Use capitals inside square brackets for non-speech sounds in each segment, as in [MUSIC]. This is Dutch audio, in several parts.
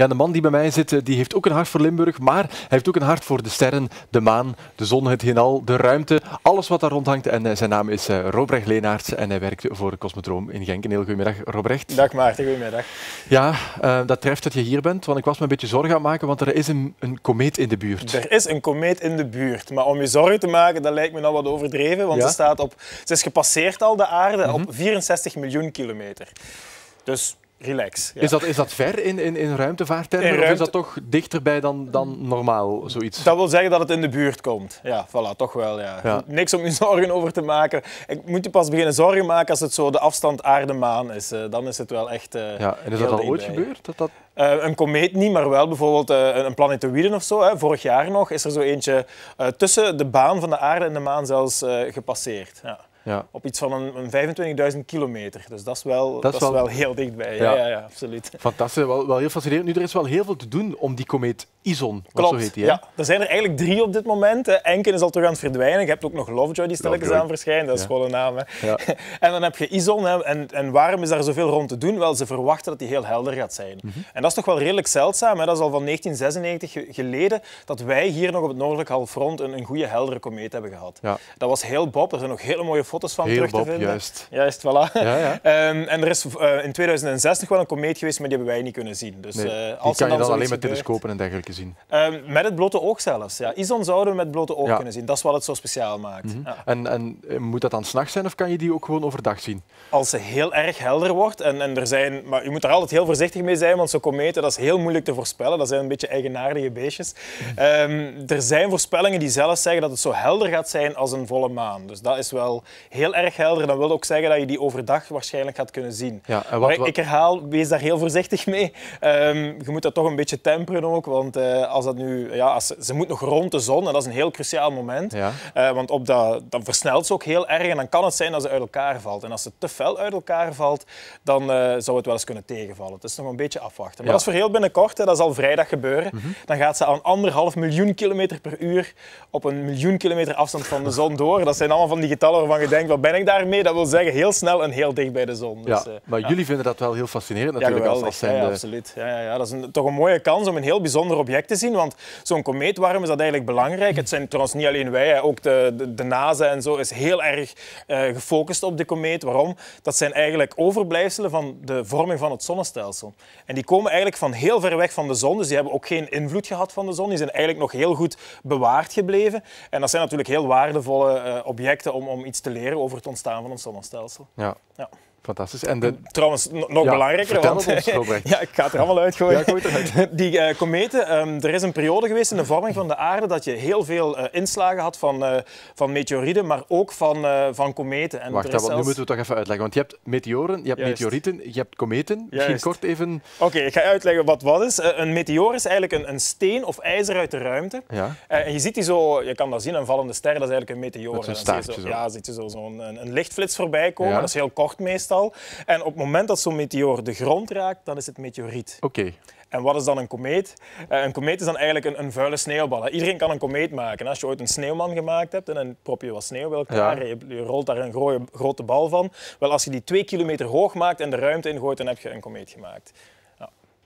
Ja, de man die bij mij zit, die heeft ook een hart voor Limburg, maar hij heeft ook een hart voor de sterren, de maan, de zon, het heelal, de ruimte, alles wat daar rondhangt. En zijn naam is Robrecht Leenaerts en hij werkt voor Cosmodroom in Genk. Een heel goedemiddag, Robrecht. Dag Maarten, goedemiddag. Ja, dat treft dat je hier bent, want ik was me een beetje zorgen aan het maken, want er is een, een komeet in de buurt. Er is een komeet in de buurt, maar om je zorgen te maken, dat lijkt me nou wat overdreven, want ze, staat op, ze is gepasseerd al de aarde op 64 mhm. miljoen kilometer. Dus relax. Ja. Is, dat, is dat ver in, in, in ruimtevaarttermen of is dat toch dichterbij dan, dan normaal, zoiets? Dat wil zeggen dat het in de buurt komt. Ja, voilà, toch wel. Ja. Niks om je [LAUGHS] zorgen over te maken. Ik moet je pas beginnen zorgen maken als het zo de afstand aarde-maan is. Uh, dan is het wel echt uh, Ja, en is dat al ooit gebeurd? Dat dat... Uh, een komeet niet, maar wel bijvoorbeeld een planetoïde of zo. Hè. Vorig jaar nog is er zo eentje tussen de baan van de aarde en de maan zelfs gepasseerd. Ja. Ja. Op iets van een, een 25.000 kilometer. Dus dat is wel, dat, is wel... heel dichtbij. Ja. Ja, ja, absoluut. Fantastisch, wel, wel heel fascinerend. Nu, er is wel heel veel te doen om die komeet Ison, Klopt. zo heet die. Ja, er zijn er eigenlijk drie op dit moment. Enken is al terug aan het verdwijnen. Je hebt ook nog Lovejoy die stilletjes aan verschijnt. Dat is gewoon een naam. Hè. Ja. [LAUGHS] en dan heb je Ison. Hè. En, en waarom is daar zoveel rond te doen? Wel, ze verwachten dat die heel helder gaat zijn. Mhm. En dat is toch wel redelijk zeldzaam. Hè. Dat is al van 1996 geleden dat wij hier nog op het noordelijk halfrond een, een goede heldere komeet hebben gehad. Ja. Dat was heel Bob. Er zijn nog hele mooie foto's van terug te vinden. Juist. Juist, voilà. Ja, ja. Um, en er is uh, in 2006 nog wel een komeet geweest, maar die hebben wij niet kunnen zien. Dus, nee, uh, als die kan je dan, alleen met telescopen en dergelijke zien? Um, met het blote oog zelfs. Ja. Ison zouden we met het blote oog kunnen zien. Dat is wat het zo speciaal maakt. Mm -hmm. en, en eh, moet dat dan s'nachts zijn of kan je die ook gewoon overdag zien? Als ze heel erg helder wordt, en, en er zijn, maar je moet er altijd heel voorzichtig mee zijn, want zo'n kometen dat is heel moeilijk te voorspellen. Dat zijn een beetje eigenaardige beestjes. Um, er zijn voorspellingen die zelfs zeggen dat het zo helder gaat zijn als een volle maan. Dus dat is wel heel erg helder. Dat wil ook zeggen dat je die overdag waarschijnlijk gaat kunnen zien. Ja, en wat, maar ik herhaal, wees daar heel voorzichtig mee. Um, je moet dat toch een beetje temperen ook, want uh, als dat nu, ja, als, ze moet nog rond de zon en dat is een heel cruciaal moment. Ja. Uh, want op dat, dan versnelt ze ook heel erg en dan kan het zijn dat ze uit elkaar valt. En als ze te fel uit elkaar valt, dan uh, zou het wel eens kunnen tegenvallen. Het is nog een beetje afwachten. Maar ja. dat is voor heel binnenkort, hè, dat zal vrijdag gebeuren. Mm -hmm. Dan gaat ze aan anderhalf miljoen kilometer per uur op een miljoen kilometer afstand van de zon door. Dat zijn allemaal van die getallen waarvan je denkt, wat ben ik daarmee? Dat wil zeggen heel snel en heel dicht bij de zon. Dus, ja, maar jullie vinden dat wel heel fascinerend natuurlijk. Ja, als, ja, absoluut. Ja, ja, ja. Dat is een, toch een mooie kans om een heel bijzonder object te zien, want zo'n komeet, waarom is dat eigenlijk belangrijk? Het zijn trouwens niet alleen wij, ook de, de, de NASA en zo is heel erg uh, gefocust op de komeet. Waarom? Dat zijn eigenlijk overblijfselen van de vorming van het zonnestelsel. En die komen eigenlijk van heel ver weg van de zon, dus die hebben ook geen invloed gehad van de zon. Die zijn eigenlijk nog heel goed bewaard gebleven. En dat zijn natuurlijk heel waardevolle uh, objecten om, om iets te leren over het ontstaan van ons zonnestelsel. Ja. ja. Fantastisch. En de... Trouwens, nog ja, belangrijker. Want, ons, [LAUGHS] ja, ik ga het er allemaal uitgooien. Ja, [LAUGHS] Die uh, kometen, um, er is een periode geweest in de vorming van de aarde dat je heel veel uh, inslagen had van, uh, van meteorieten, maar ook van, van kometen. En Wacht, zelfs... nu moeten we het toch even uitleggen. Want je hebt meteoren, je hebt Juist. meteorieten, je hebt kometen. Misschien kort even... Oké, okay, ik ga uitleggen wat wat is. een meteor is eigenlijk een, een steen of ijzer uit de ruimte. Ja. en je ziet die zo, je kan dat zien, een vallende ster, dat is eigenlijk een meteor. Met zo'n staartje zo. Ja, ziet je zo een, een lichtflits voorbij komen. Dat is heel kort meestal. En op het moment dat zo'n meteoor de grond raakt, dan is het meteoriet. Oké. En wat is dan een komeet? Uh, een komeet is dan eigenlijk een, een, vuile sneeuwbal. Iedereen kan een komeet maken. Als je ooit een sneeuwman gemaakt hebt en dan prop je wat sneeuw elkaar, je, je, rolt daar een grote, grote bal van. Wel, als je die twee kilometer hoog maakt en de ruimte ingooit, dan heb je een komeet gemaakt.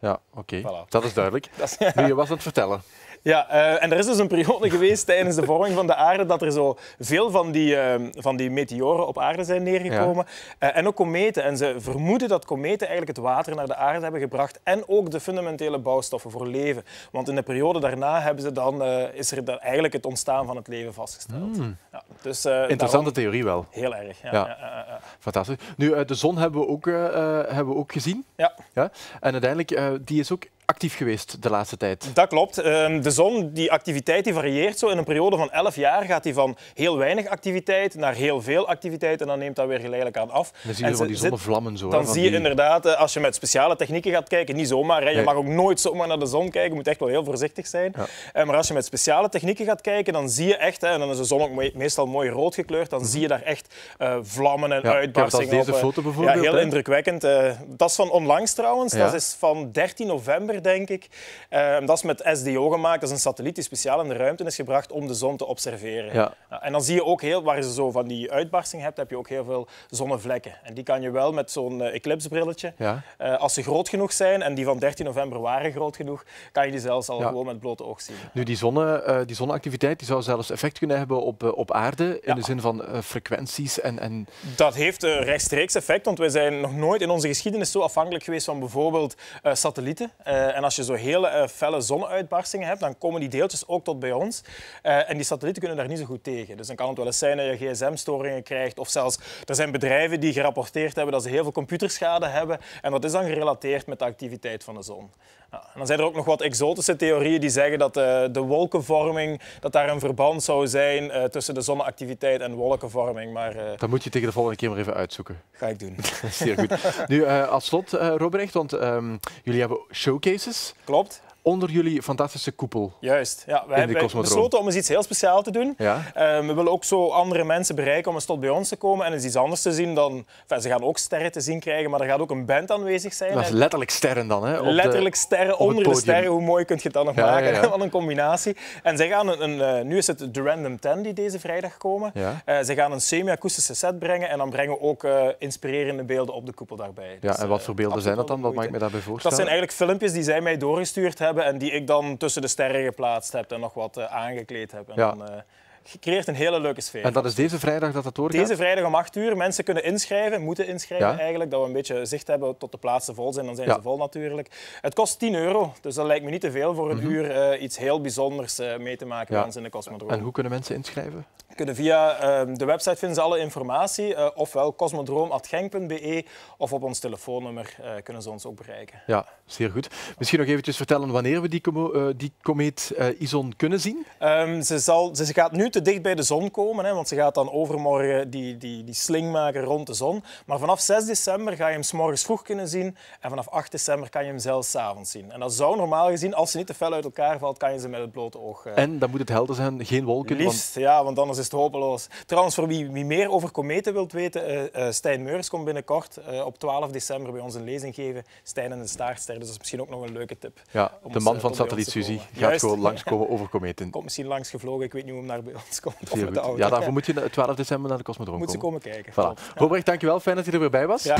Ja, oké. Voilà. Dat is duidelijk. [LAUGHS] dat is, Nu, je was aan het vertellen. Ja, uh, en er is dus een periode geweest tijdens de [LAUGHS] vorming van de aarde dat er zo veel van die, uh, van die meteoren op aarde zijn neergekomen. Ja. Uh, en ook kometen. En ze vermoeden dat kometen eigenlijk het water naar de aarde hebben gebracht en ook de fundamentele bouwstoffen voor leven. Want in de periode daarna hebben ze dan, is er dan eigenlijk het ontstaan van het leven vastgesteld. Mm. Ja, dus, Interessante daarom... theorie wel. Heel erg, ja. ja. ja Fantastisch. Nu, de zon hebben we ook, hebben we ook gezien. Ja. Ja? En uiteindelijk, die is ook actief geweest de laatste tijd. Dat klopt. Ehm, de zon, die activiteit die varieert zo. In een periode van 11 jaar gaat die van heel weinig activiteit naar heel veel activiteit en dan neemt dat weer geleidelijk aan af. Dan zie je van die zonnevlammen zo. Dan zie je inderdaad, eh, als je met speciale technieken gaat kijken, niet zomaar. Hè. Je mag ook nooit zomaar naar de zon kijken, je moet echt wel heel voorzichtig zijn. Ja. Eh, maar als je met speciale technieken gaat kijken, dan zie je echt, hè, en dan is de zon ook meestal mooi rood gekleurd, dan zie je daar echt uh, vlammen en ja, uitbarstingen deze op. foto bijvoorbeeld. Ja, heel indrukwekkend. dat is van onlangs trouwens, dat is van 13 november denk ik. Uh, dat is met SDO gemaakt. Dat is een satelliet die speciaal in de ruimte is gebracht om de zon te observeren. Ja. en dan zie je ook heel, waar je zo van die uitbarsting hebt, heb je ook heel veel zonnevlekken. En die kan je wel met zo'n uh, eclipsebrilletje, ja. uh, als ze groot genoeg zijn, en die van 13 november waren groot genoeg, kan je die zelfs al Ja. gewoon met blote oog zien. Nu, die, zonne, eh, die zonneactiviteit die zou zelfs effect kunnen hebben op, eh, op aarde, in de zin van eh, frequenties en, en Dat heeft een rechtstreeks effect, want wij zijn nog nooit in onze geschiedenis zo afhankelijk geweest van bijvoorbeeld eh, satellieten. En als je zo hele eh, felle zonneuitbarstingen hebt, dan komen die deeltjes ook tot bij ons. Eh, en die satellieten kunnen daar niet zo goed tegen. Dus dan kan het wel eens zijn dat je gsm-storingen krijgt. Of zelfs, er zijn bedrijven die gerapporteerd hebben dat ze heel veel computerschade hebben. En dat is dan gerelateerd met de activiteit van de zon. Ja, en dan zijn er ook nog wat exotische theorieën die zeggen dat eh, de wolkenvorming, dat daar een verband zou zijn tussen de zonneactiviteit en wolkenvorming. Maar dat moet je tegen de volgende keer maar even uitzoeken. ga ik doen. [LAUGHS] Zeer goed. Nu, als slot, Robrecht, want ehm, jullie hebben Klopt. Onder jullie fantastische koepel. Juist. Ja, wij hebben besloten om eens iets heel speciaals te doen. Ja? Eh, we willen ook zo andere mensen bereiken om eens tot bij ons te komen en eens iets anders te zien dan... Enfin, ze gaan ook sterren te zien krijgen, maar er gaat ook een band aanwezig zijn. Dat is letterlijk sterren dan, hè? op Letterlijk sterren onder de sterren. Hoe mooi kun je het dan nog Ja, maken? ja, ja. [LAUGHS] Wat een combinatie. En zij gaan een, een, eh, nu is het de Random 10 die deze vrijdag komen. Ja. Eh, ze gaan een semi-akoestische set brengen en dan brengen we ook eh, inspirerende beelden op de koepel daarbij. Ja, Dus, en wat voor beelden zijn dat dan? Wat mag ik me daarbij Dat voorstellen? zijn eigenlijk filmpjes die zij mij doorgestuurd hebben en die ik dan tussen de sterren geplaatst heb en nog wat eh, aangekleed heb. En Ja. dan creëert een hele leuke sfeer. En dat is deze vrijdag dat dat doorgaat? Deze vrijdag om 8 uur. Mensen kunnen inschrijven, moeten inschrijven Ja. eigenlijk. Dat we een beetje zicht hebben tot de plaatsen vol zijn. Dan zijn Ja. ze vol natuurlijk. Het kost 10 euro, dus dat lijkt me niet te veel voor een uur eh, iets heel bijzonders eh, mee te maken Mhm. Ja. bij in de Cosmodrome. En hoe kunnen mensen inschrijven? Kunnen via eh, de website vinden ze alle informatie. eh, ofwel cosmodroom.genk.be of op ons telefoonnummer kunnen ze ons ook bereiken. Ja, zeer goed. Misschien nog eventjes vertellen wanneer we die, die komeet Ison kunnen zien. Ehm, ze, zal, ze gaat nu te dicht bij de zon komen, hè, want ze gaat dan overmorgen die, die, die sling maken rond de zon. Maar vanaf 6 december ga je hem 's morgens vroeg kunnen zien en vanaf 8 december kan je hem zelfs 's avonds zien. En dat zou normaal gezien, als ze niet te fel uit elkaar valt, kan je ze met het blote oog eh, En dan moet het helder zijn, geen wolken. want- Liefst, ja, want anders is het hopeloos. Trouwens, voor wie, wie meer over kometen wilt weten, eh, Stijn Meurs komt binnenkort eh, op 12 december bij ons een lezing geven. Stijn en de staartster, dus dat is misschien ook nog een leuke tip. ja, de man van satellietsusie komen. gaat gewoon langskomen over kometen. Komt misschien langs gevlogen, ik weet niet hoe hem naar bij ons komt. Of Zeer met de goed. auto. Ja, daarvoor moet je 12 december naar de Cosmodrome Moet ze komen. komen kijken. Voilà. Robrecht, dankjewel. Fijn dat je er weer bij was. Ja.